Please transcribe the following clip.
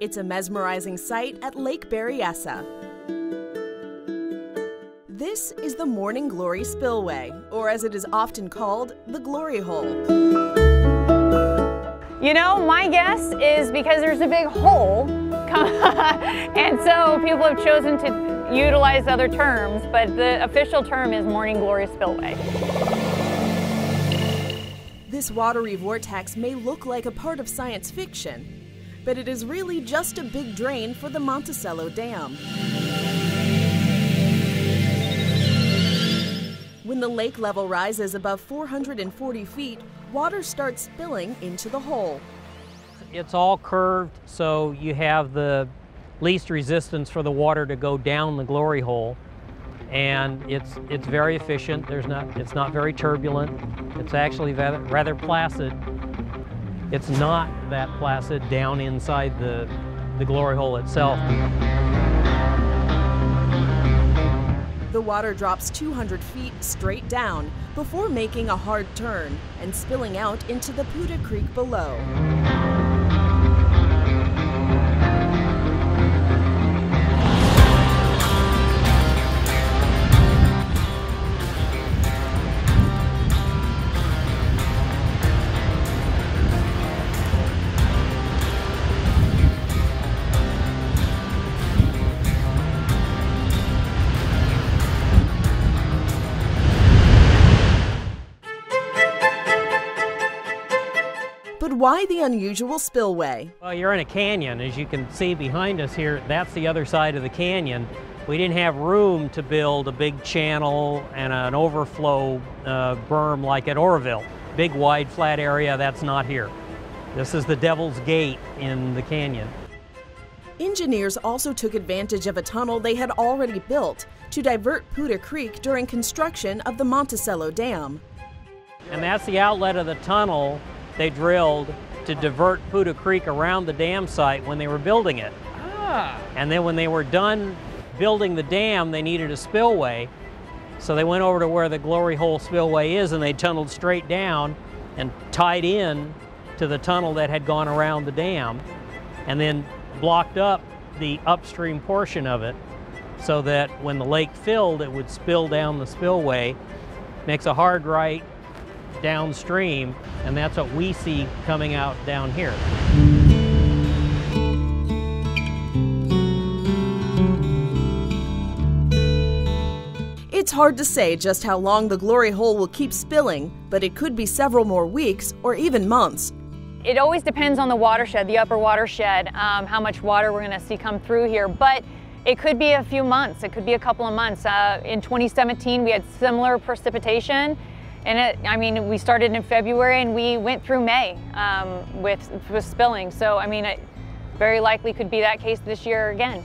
It's a mesmerizing sight at Lake Berryessa. This is the Morning Glory Spillway, or as it is often called, the Glory Hole. You know, my guess is because there's a big hole, and so people have chosen to utilize other terms, but the official term is Morning Glory Spillway. This watery vortex may look like a part of science fiction, but it is really just a big drain for the Monticello Dam. When the lake level rises above 440 feet, water starts spilling into the hole. It's all curved, so you have the least resistance for the water to go down the glory hole. And it's, it's very efficient. There's not, it's not very turbulent. It's actually rather, rather placid it's not that placid down inside the, the glory hole itself. The water drops 200 feet straight down before making a hard turn and spilling out into the Putah Creek below. But why the unusual spillway? Well, you're in a canyon. As you can see behind us here, that's the other side of the canyon. We didn't have room to build a big channel and an overflow uh, berm like at Oroville. Big, wide, flat area, that's not here. This is the Devil's Gate in the canyon. Engineers also took advantage of a tunnel they had already built to divert Putah Creek during construction of the Monticello Dam. And that's the outlet of the tunnel they drilled to divert Putah Creek around the dam site when they were building it. Ah. And then when they were done building the dam, they needed a spillway. So they went over to where the Glory Hole spillway is and they tunneled straight down and tied in to the tunnel that had gone around the dam and then blocked up the upstream portion of it so that when the lake filled, it would spill down the spillway. Makes a hard right downstream, and that's what we see coming out down here. It's hard to say just how long the glory hole will keep spilling, but it could be several more weeks or even months. It always depends on the watershed, the upper watershed, um, how much water we're going to see come through here. But it could be a few months. It could be a couple of months. Uh, in 2017, we had similar precipitation and it, I mean, we started in February and we went through May um, with, with spilling. So, I mean, it very likely could be that case this year again.